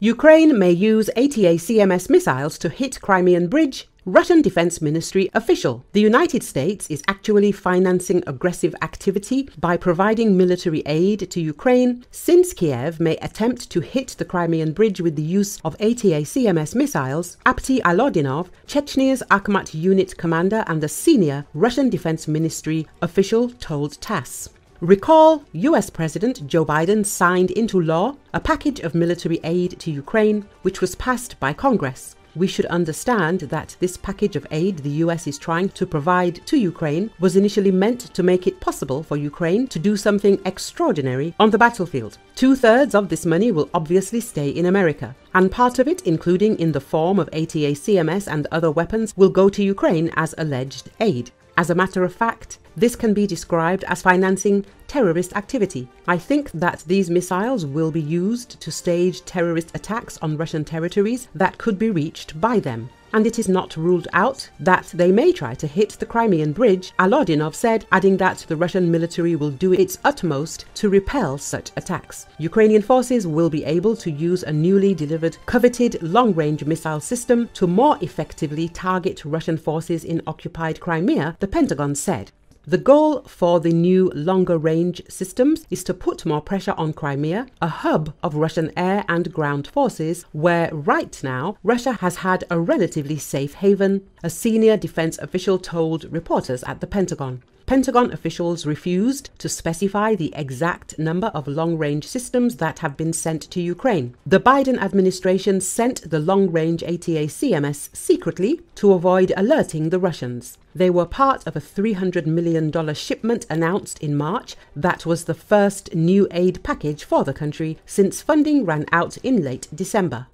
Ukraine may use ATACMS missiles to hit Crimean Bridge, Russian Defense Ministry official. The United States is actually financing aggressive activity by providing military aid to Ukraine since Kiev may attempt to hit the Crimean Bridge with the use of ATACMS missiles. Apti Alaudinov, Chechnya's Akhmat unit commander and a senior Russian Defense Ministry official told TASS. Recall, US President Joe Biden signed into law a package of military aid to Ukraine, which was passed by Congress. We should understand that this package of aid the US is trying to provide to Ukraine was initially meant to make it possible for Ukraine to do something extraordinary on the battlefield. Two thirds of this money will obviously stay in America, and part of it, including in the form of ATACMS and other weapons, will go to Ukraine as alleged aid. As a matter of fact, this can be described as financing terrorist activity. I think that these missiles will be used to stage terrorist attacks on Russian territories that could be reached by them and it is not ruled out that they may try to hit the Crimean Bridge, Alaudinov said, adding that the Russian military will do its utmost to repel such attacks. Ukrainian forces will be able to use a newly delivered coveted long-range missile system to more effectively target Russian forces in occupied Crimea, the Pentagon said. The goal for the new longer range systems is to put more pressure on Crimea, a hub of Russian air and ground forces, where right now Russia has had a relatively safe haven, a senior defense official told reporters at the Pentagon. Pentagon officials refused to specify the exact number of long range systems that have been sent to Ukraine. The Biden administration sent the long range ATACMS secretly to avoid alerting the Russians. They were part of a $300 million shipment announced in March that was the first new aid package for the country since funding ran out in late December.